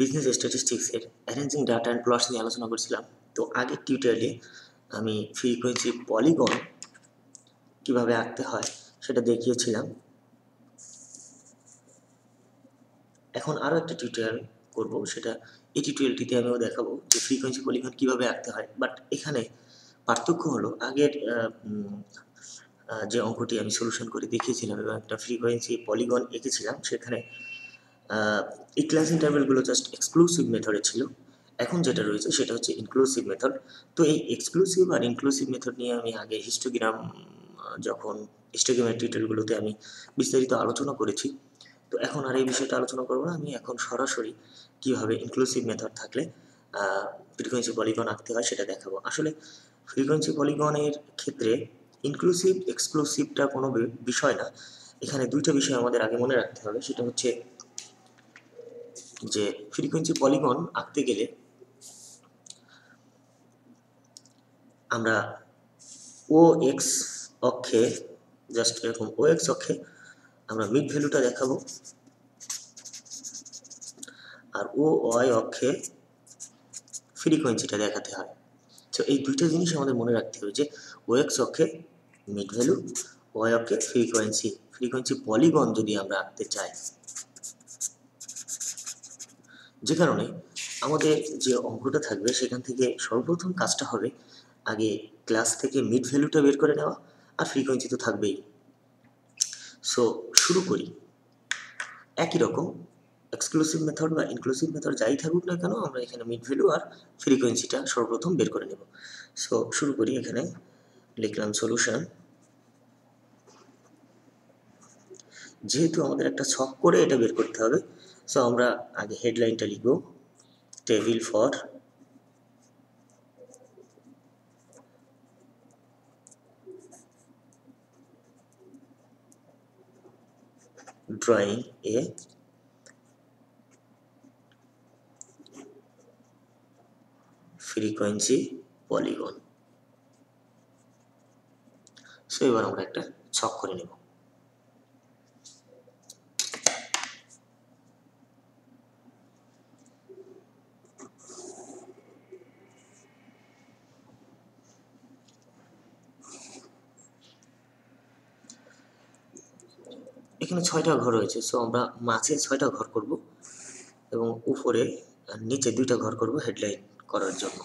Business স্ট্যাটিস্টিক্সের arranging data and plots নিয়ে আলোচনা করছিলাম। তো আগের টিউটোরিয়ালে আমি ফ্রিকোয়েন্সি পলিগন কীভাবে আঁকতে হয় সেটা দেখিয়েছিলাম। এখন আরও একটা টিউটোরিয়াল করব, সেটা এই টিউটোরিয়ালটিতে আমিও দেখাবো যে ফ্রিকোয়েন্সি পলিগন কীভাবে আঁকতে হয়। বাট এখানে পার্থক্য হলো, আগের যে অঙ্কটি আমি সলিউশন করে দেখিয়েছিলাম এবং একটা ফ্রিকোয়েন্সি পলিগন এঁকেছিলাম, সেখানে এই ক্লাস ইন্টারভেলগুলো জাস্ট এক্সক্লুসিভ মেথডে ছিল। এখন যেটা রয়েছে সেটা হচ্ছে ইনক্লুসিভ মেথড তো এই এক্সক্লুসিভ আর ইনক্লুসিভ মেথড নিয়ে আমি আগে হিস্টোগ্রাম যখন হিস্টোগ্রামের টিউটোরিয়ালগুলোতে আমি বিস্তারিত আলোচনা করেছি, তো এখন আর এই বিষয়টা আলোচনা করব না। আমি এখন সরাসরি কীভাবে ইনক্লুসিভ মেথড থাকলে ফ্রিকোয়েন্সি পলিগন আঁকতে হয় সেটা দেখাবো। আসলে ফ্রিকোয়েন্সি পলিগনের ক্ষেত্রে ইনক্লুসিভ এক্সক্লুসিভটা কোনো বিষয় না। এখানে দুইটা বিষয় আমাদের আগে মনে রাখতে হবে। সেটা হচ্ছে যে ফ্রিকোয়েন্সি পলিগন আঁকতে গেলে আমরা ও এক্স অক্ষে জাস্ট এরকম ও এক্স অক্ষে আমরা মিড ভ্যালুটা দেখাবো। আর ও ওয়াই অক্ষে ফ্রিকোয়েন্সিটা দেখাতে হয়। তো এই দুইটা জিনিস আমাদের মনে রাখতে হবে যে ও এক্স অক্ষে মিড ভ্যালু ওয়াই অক্ষে ফ্রিকোয়েন্সি ফ্রিকোয়েন্সি পলিগন যদি আমরা আঁকতে চাই। যে কারণে আমাদের যে অঙ্কটা থাকবে সেখান থেকে সর্বপ্রথম কাজটা হবে আগে ক্লাস থেকে মিড ভ্যালুটা বের করে নেওয়া আর ফ্রিকোয়েন্সি তো থাকবেই। সো শুরু করি। একই রকম এক্সক্লুসিভ মেথড বা ইনক্লুসিভ মেথড যাই থাকুক না কেন, আমরা এখানে মিড ভ্যালু আর ফ্রিকোয়েন্সিটা সর্বপ্রথম বের করে নেব। সো শুরু করি এখানে, লিখলাম সলিউশন যেহেতু আমাদের একটা ছক করে এটা বের করতে হবে সো আমরা আগে হেডলাইনটা লিখব। Table for drawing a frequency polygon so এবার আমরা একটা ছক করে নেব। এখানে ছয়টা ঘর রয়েছে সো আমরা মাঝে ছয়টা ঘর করব এবং উপরে নিচে দুইটা ঘর করব হেডলাইন করার জন্য।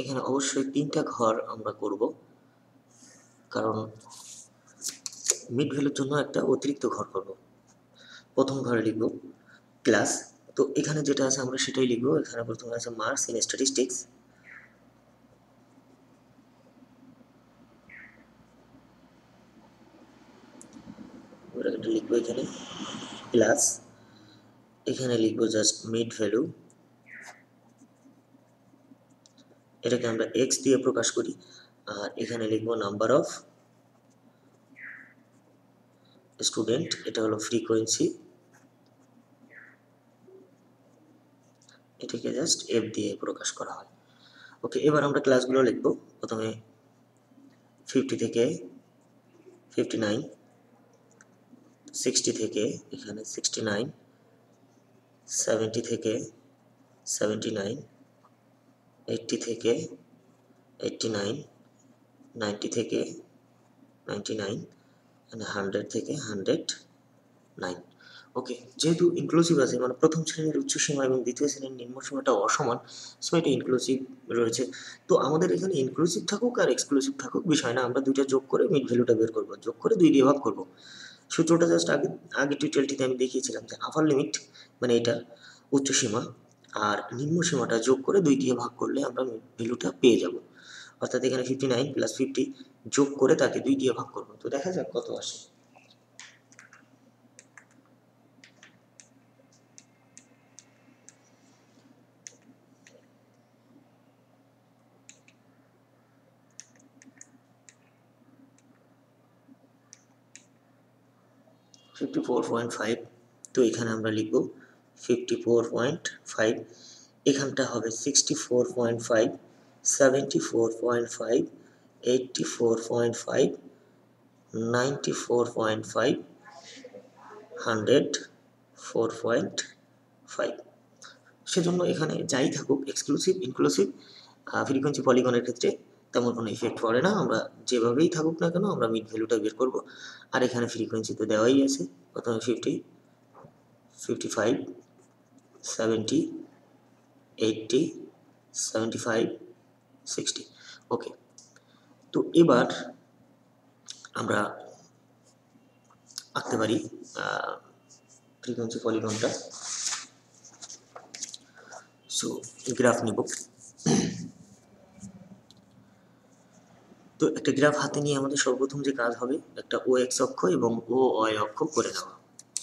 এখানে অবশ্যই তিনটা ঘর আমরা করব। কারণ মিড ভ্যালুর জন্য একটা অতিরিক্ত ঘর করব। প্রথম ঘরে লিখব ক্লাস তো এখানে যেটা আছে আমরা সেটাই লিখব। এখানে প্রথমে আছে মার্কস ইন স্ট্যাটিস্টিক্স লিখব এখানে। প্লাস এখানে লিখব জাস্ট মিড ভ্যালু এটাকে আমরা এক্স দিয়ে প্রকাশ করি। আর এখানে লিখব নাম্বার অফ স্টুডেন্ট এটা হলো ফ্রিকোয়েন্সি এটাকে জাস্ট এফ দিয়ে প্রকাশ করা হয়। ওকে এবার আমরা ক্লাসগুলো লিখব। প্রথমে ফিফটি থেকে ফিফটি নাইন সিক্সটি থেকে এখানে সিক্সটি নাইন সেভেন্টি থেকে সেভেন্টি নাইন এইটটি থেকে এইটটি নাইন নাইনটি থেকে নাইনটি নাইন হান্ড্রেড থেকে হান্ড্রেড নাইন ওকে যেহেতু ইনক্লুসিভ আছে মানে প্রথম শ্রেণির উচ্চ সীমা এবং দ্বিতীয় শ্রেণির নিম্ন সীমাটা অসমান সো এটা ইনক্লুসিভ রয়েছে। তো আমাদের এখানে ইনক্লুসিভ থাকুক আর এক্সক্লুসিভ থাকুক বিষয় না, আমরা দুইটা যোগ করে মিড ভ্যালুটা বের করব, যোগ করে দুই দিয়ে ভাগ করব। সূত্রটা জাস্ট আগে আগে টিউটোরিয়ালটিতে আমি দেখিয়েছিলাম যে আপার লিমিট মানে এটা উচ্চ সীমা আর নিম্ন সীমাটা যোগ করে দুই দিয়ে ভাগ করলে আমরা ভ্যালুটা পেয়ে যাব। অর্থাৎ এখানে ফিফটি নাইন প্লাস ফিফটি যোগ করে তাকে দুই দিয়ে ভাগ করব। তো দেখা যাক কত আসে। ফিফটি ফোর পয়েন্ট ফাইভ তো এখানে আমরা লিখব ফিফটি ফোর পয়েন্ট ফাইভ এখানটা হবে sixty four point five four point five eighty four point five ninety four point five hundred four point five সেজন্য এখানে যাই থাকুক এক্সক্লুসিভ ইনক্লুসিভ ফ্রিকোয়েন্সি পলিগনের ক্ষেত্রে তেমন কোনো ইফেক্ট পড়ে না। আমরা যেভাবেই থাকুক না কেন, আমরা মিড ভ্যালুটা বের করব। আর এখানে ফ্রিকোয়েন্সি তো দেওয়াই আছে। প্রথমে fifty fifty five seventy eighty seventy five sixty okay তো এবার আমরা আঁকতে পারি ফ্রিকোয়েন্সি পলিগনটা। সো গ্রাফ নিব। তো একটা গ্রাফ হাতে নিয়ে আমাদের সর্বপ্রথম যে কাজ হবে, একটা ও এক্স অক্ষ এবং ও অয় অক্ষ করে নেওয়া।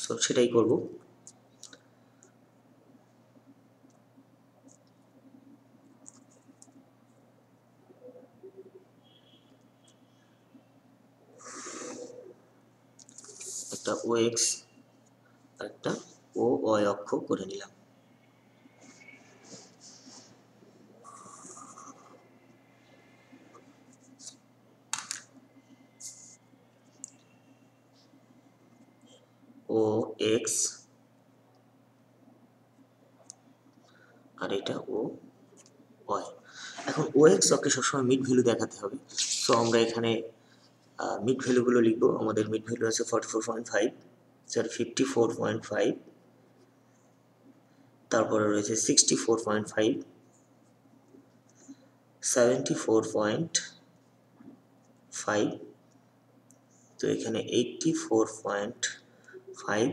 সো সেটাই করব। একটা ও এক্স একটা ও অয় অক্ষ করে নিলাম। ও এক্স আর এটা ও এখন ও এক্স ওকে সবসময় মিড ভ্যালু দেখাতে হবে। সো আমরা এখানে মিড ভ্যালুগুলো লিখব। আমাদের মিড ভ্যালু আছে forty four point five sorry fifty four point five তারপরে রয়েছে sixty four point five seventy four point five তো এখানে eighty four point five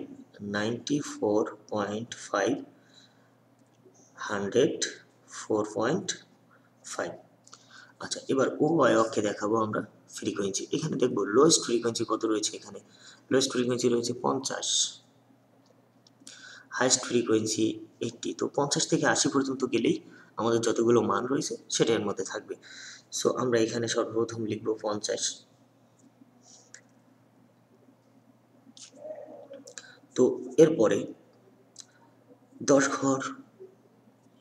ninety four point five hundred four point five আচ্ছা এবার ও অক্ষে দেখাবো আমরা। ফ্রিকোয়েন্সি এখানে দেখব লোয়েস্ট ফ্রিকোয়েন্সি কত রয়েছে এখানে? লোয়েস্ট ফ্রিকোয়েন্সি রয়েছে পঞ্চাশ। হাইস্ট ফ্রিকোয়েন্সি এইটটি তো পঞ্চাশ থেকে আশি পর্যন্ত গেলেই আমাদের যতগুলো মান রয়েছে সেটার মধ্যে থাকবে। সো আমরা এখানে সর্বপ্রথম লিখব পঞ্চাশ। তো এরপরে দশ ঘর,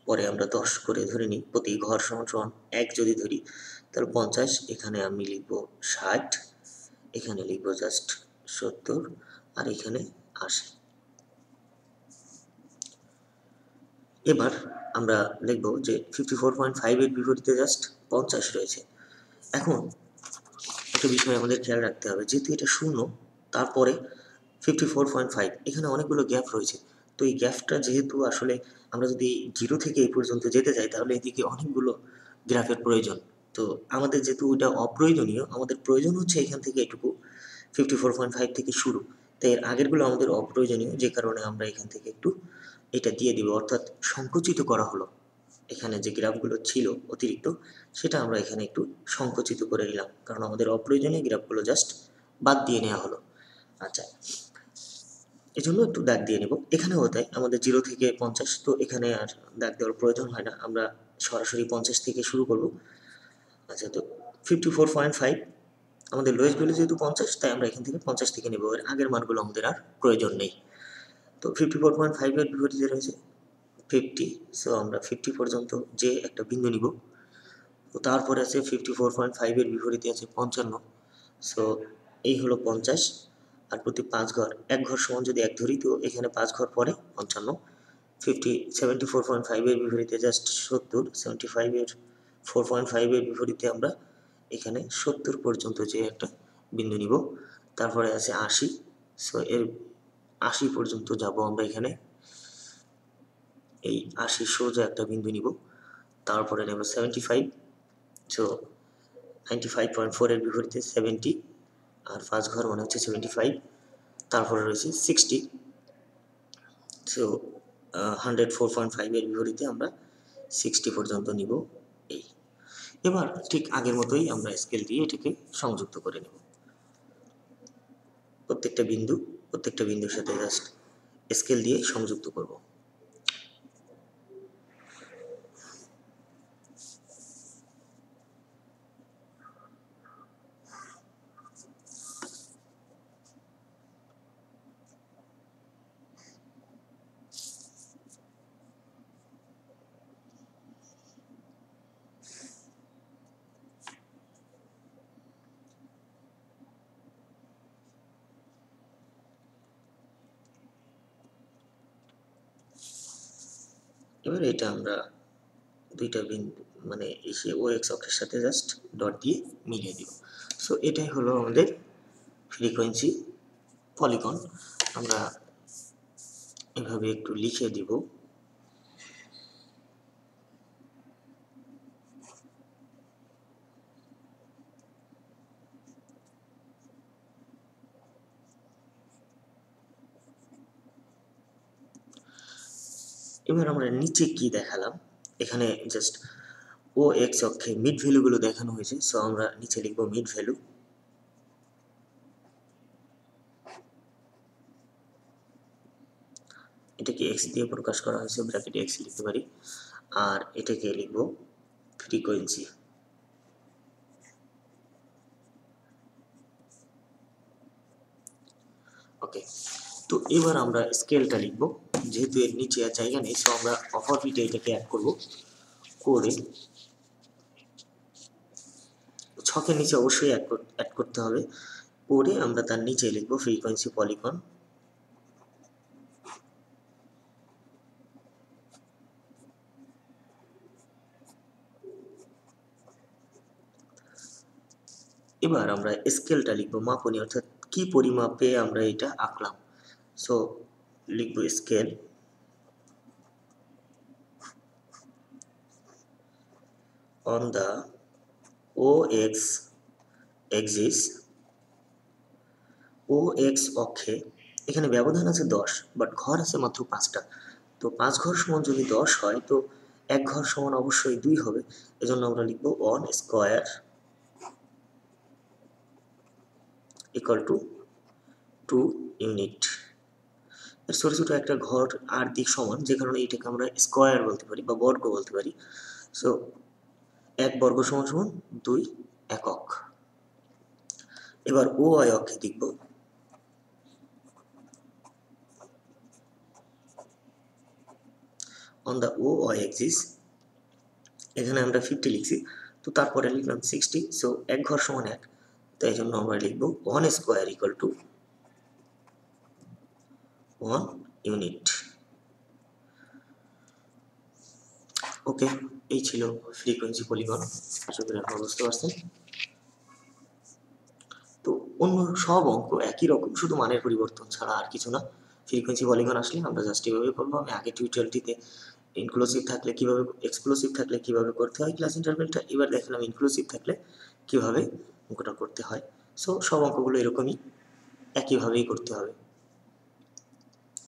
পরে আমরা দশ করে ধরে নিই প্রতি ঘর সমান সমান এক যদি ধরি তাহলে পঞ্চাশ, এখানে আমি লিখব ষাট, এখানে লিখব জাস্ট সত্তর, আর এখানে আশি। এবার আমরা লিখব যে ফিফটি ফোর পয়েন্ট ফাইভের বিপরীতে জাস্ট পঞ্চাশ রয়েছে। এখন একটা বিষয় আমাদের খেয়াল রাখতে হবে, যেহেতু এটা শূন্য, তারপরে ফিফটি ফোর পয়েন্ট ফাইভ এখানে অনেকগুলো গ্যাপ রয়েছে। তো এই গ্যাপটা যেহেতু আসলে আমরা যদি জিরো থেকে এই পর্যন্ত যেতে যাই তাহলে এদিকে অনেকগুলো গ্রাফের প্রয়োজন। তো আমাদের যেহেতু ওইটা অপ্রয়োজনীয়, আমাদের প্রয়োজন হচ্ছে এখান থেকে এটুকু ফিফটি ফোর পয়েন্ট ফাইভ থেকে শুরু। তাই এর আগেরগুলো আমাদের অপ্রয়োজনীয়, যে কারণে আমরা এখান থেকে একটু এটা দিয়ে দিব, অর্থাৎ সংকুচিত করা হলো। এখানে যে গ্রাফগুলো ছিল অতিরিক্ত, সেটা আমরা এখানে একটু সংকুচিত করে নিলাম, কারণ আমাদের অপ্রয়োজনীয় গ্রাফগুলো জাস্ট বাদ দিয়ে নেওয়া হলো। আচ্ছা এজন্য একটু দাগ দিয়ে নেব। এখানেও তাই, আমাদের জিরো থেকে পঞ্চাশ, তো এখানে আর দাগ দেওয়ার প্রয়োজন হয় না। আমরা সরাসরি পঞ্চাশ থেকে শুরু করব। আচ্ছা তো ফিফটি ফোর পয়েন্ট ফাইভ আমাদের লোয়েস্ট ভ্যালু যেহেতু পঞ্চাশ, তাই আমরা এখান থেকে পঞ্চাশ থেকে নেব। এর আগের মানগুলো আমাদের আর প্রয়োজন নেই। তো ফিফটি ফোর পয়েন্ট ফাইভের বিপরীতে রয়েছে ফিফটি সো আমরা ফিফটি পর্যন্ত যে একটা বিন্দু নিব। তো তারপরে আছে ফিফটি ফোর পয়েন্ট ফাইভের বিপরীতে আছে পঞ্চান্ন সো এই হলো পঞ্চাশ, আর প্রতি পাঁচ ঘর, এক ঘর সমান যদি এক ধরি, তো এখানে পাঁচ ঘর পরে পঞ্চান্ন। ফিফটি সেভেন্টি ফোর পয়েন্ট ফাইভের বিপরীতে জাস্ট সত্তর সেভেন্টি ফাইভের ফোর পয়েন্ট ফাইভের বিপরীতে আমরা এখানে সত্তর পর্যন্ত যে একটা বিন্দু নিব, তারপরে আছে আশি সো এর আশি পর্যন্ত যাব আমরা এখানে। এই আশি সোজা একটা বিন্দু নিব, তারপরে নেব seventy five so ninety five point ফোরের বিপরীতে সেভেন্টি আর ফার্স্ট ঘর মানে হচ্ছে সেভেন্টি ফাইভ তারপরে রয়েছে sixty so hundred four point ফাইভের বিপরীতে আমরা সিক্সটি পর্যন্ত নিব এই। এবার ঠিক আগের মতোই আমরা স্কেল দিয়ে এটাকে সংযুক্ত করে নেব। প্রত্যেকটা বিন্দু, প্রত্যেকটা বিন্দুর সাথে জাস্ট স্কেল দিয়ে সংযুক্ত করব। এবার এটা আমরা দুইটা বিন্দু মানে এসে ও এক্স অক্ষের সাথে জাস্ট ডট দিয়ে মিলিয়ে দিব। সো এটাই হলো আমাদের ফ্রিকোয়েন্সি পলিকন আমরা এভাবে একটু লিখে দিব। এবার আমরা নিচে কি দেখালাম? এখানে জাস্ট ও এক্স অক্ষে মিড ভ্যালুগুলো দেখানো হয়েছে সো আমরা নিচে লিখব মিড ভ্যালু এটাকে এক্স দিয়ে প্রকাশ করা হয়েছে ব্র্যাকেটে এক্স লিখতে পারি। আর এটাকে লিখব ফ্রিকোয়েন্সি ওকে তো এবার আমরা স্কেলটা লিখব। যেহেতু এর নিচে আর জায়গা নেই সো আমরা অফার বিটে এটাকে অ্যাড করব। করে ছকের নিচে অবশ্যই অ্যাড করতে হবে। করে আমরা তার নিচে লিখব ফ্রিকোয়েন্সি পলিগন এবার আমরা স্কেলটা লিখব মাপনি অর্থাৎ কি পরিমাপে আমরা এটা আঁকলাম। সো লিখব scale on the OX axis OX অক্ষে এখানে ব্যবধান আছে দশ বাট ঘর আছে মাত্র পাঁচটা। তো পাঁচ ঘর সমান যদি দশ হয়, তো এক ঘর সমান অবশ্যই দুই হবে। এজন্য আমরা লিখব one square equal to two unit ছোটো ছোট একটা ঘর আর দিক সমান, যে কারণে এটাকে আমরা স্কোয়ার বলতে পারি বা বর্গ বলতে পারি। সো এক বর্গ সমান সমান দুই একক। এবার ও অক্ষে দেখব। অন দ্য ও এক্সিস এখানে আমরা ফিফটি লিখছি, তো তারপরে লিখলাম সিক্সটি সো এক ঘর সমান এক তাই জন্য আমরা লিখব one square equal to one unit okay এই ছিল ফ্রিকোয়েন্সি পলিগন আশা করি আপনারা বুঝতে পারছেন? তো অন্য সব অঙ্ক একই রকম, শুধু মানের পরিবর্তন ছাড়া আর কিছু না। ফ্রিকোয়েন্সি পলিগন আসলে আমরা জাস্ট এভাবে করব। আমি আগে টিউটোরিয়ালটিতে ইনক্লুসিভ থাকলে কীভাবে এক্সক্লুসিভ থাকলে কীভাবে করতে হয় ক্লাস ইন্টারভেলটা এবার দেখলাম ইনক্লুসিভ থাকলে কীভাবে অঙ্কটা করতে হয়। সো সব অঙ্কগুলো এরকমই, একইভাবেই করতে হবে।